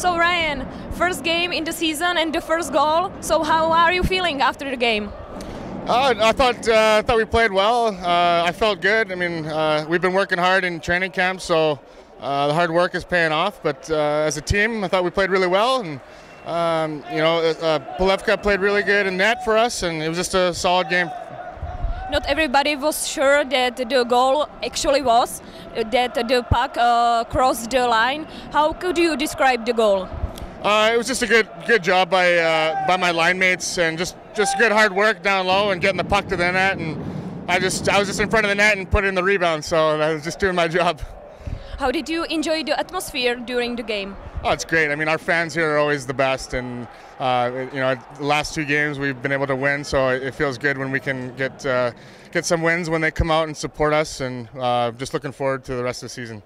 So Ryan, first game in the season and the first goal. So how are you feeling after the game? Uh, I thought uh, thought we played well. Uh, I felt good. I mean, uh, we've been working hard in training camp, so uh, the hard work is paying off. But uh, as a team, I thought we played really well, and um, you know, Polevka played really good in net for us, and it was just a solid game. Not everybody was sure that the goal actually was that the puck crossed the line. How could you describe the goal? Uh, it was just a good good job by uh, by my line mates and just just good hard work down low and getting the puck to the net and I just I was just in front of the net and put in the rebound so I was just doing my job. How did you enjoy the atmosphere during the game? Oh, it's great. I mean, our fans here are always the best, and uh, you know, the last two games we've been able to win, so it feels good when we can get uh, get some wins when they come out and support us, and uh, just looking forward to the rest of the season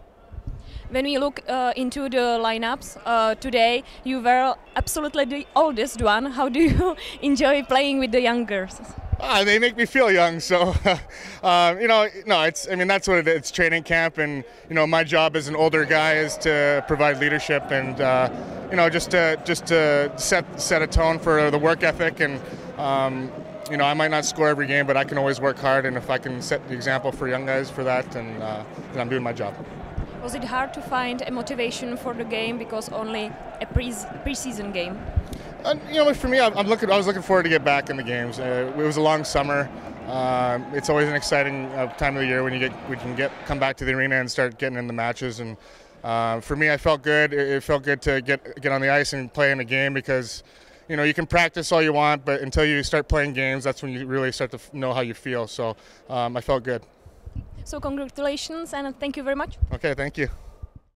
when we look uh, into the lineups uh, today, you were absolutely the oldest one. How do you enjoy playing with the youngers? Ah, they make me feel young. So, uh, you know, no, it's. I mean, that's what it is. It's training camp, and you know, my job as an older guy is to provide leadership and uh, you know, just to just to set set a tone for the work ethic and. Um, you know, I might not score every game, but I can always work hard, and if I can set the example for young guys for that, and uh, then I'm doing my job. Was it hard to find a motivation for the game because only a pre preseason game? Uh, you know, for me, I'm looking. I was looking forward to get back in the games. Uh, it was a long summer. Uh, it's always an exciting uh, time of the year when you get we can get come back to the arena and start getting in the matches. And uh, for me, I felt good. It, it, felt good to get get on the ice and play in a game because you know you can practice all you want, but until you start playing games, that's when you really start to know how you feel. So um, I felt good. So congratulations and thank you very much. Okay, thank you.